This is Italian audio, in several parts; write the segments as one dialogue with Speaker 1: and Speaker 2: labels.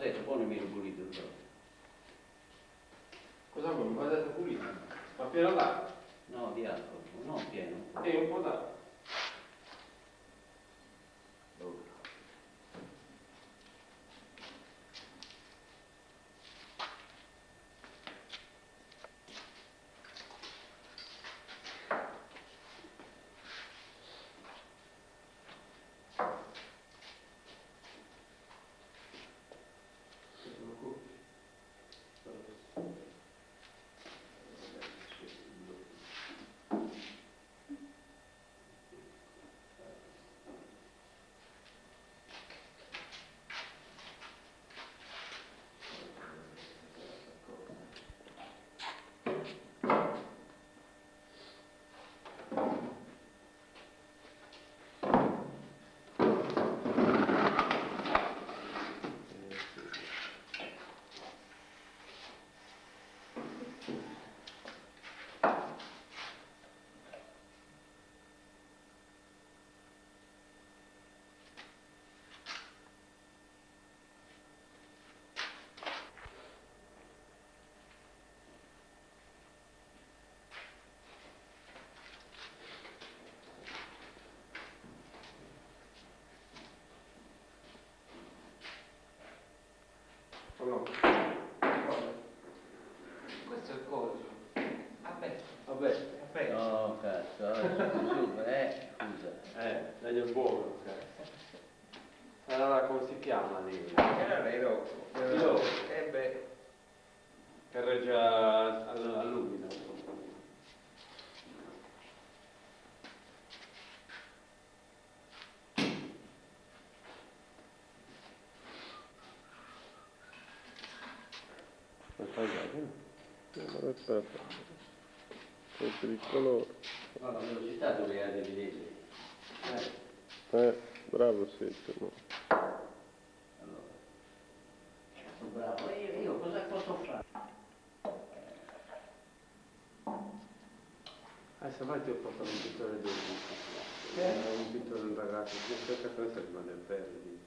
Speaker 1: vasetto, poi nemmeno pulito. però.
Speaker 2: Cosa vuoi? Un vasetto pulito? Ma pieno d'acqua?
Speaker 1: No, di altro, non pieno.
Speaker 2: E un po' d'acqua. O no?
Speaker 3: Questo è il coso. Vabbè,
Speaker 2: Vabbè.
Speaker 1: No, cazzo, allora, eh, scusa.
Speaker 2: Eh, il buono, ok. Allora come si chiama lì?
Speaker 3: Era vero.
Speaker 2: Io-
Speaker 3: Eh beh,
Speaker 2: Che regge a- all- all'umino.
Speaker 4: Questo il colore.
Speaker 1: No, la velocità dovete vedere.
Speaker 2: Eh,
Speaker 4: Eh, bravo no?
Speaker 1: Allora. Bravo, io, io cosa posso fare?
Speaker 2: eh, se mai ti ho fatto un pittore del
Speaker 3: Che?
Speaker 2: Era un pittore del ragazzo, che cerca questo rimane il pelle lì.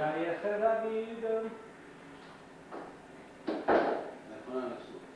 Speaker 5: E aí essa é da vida. Levanta-se.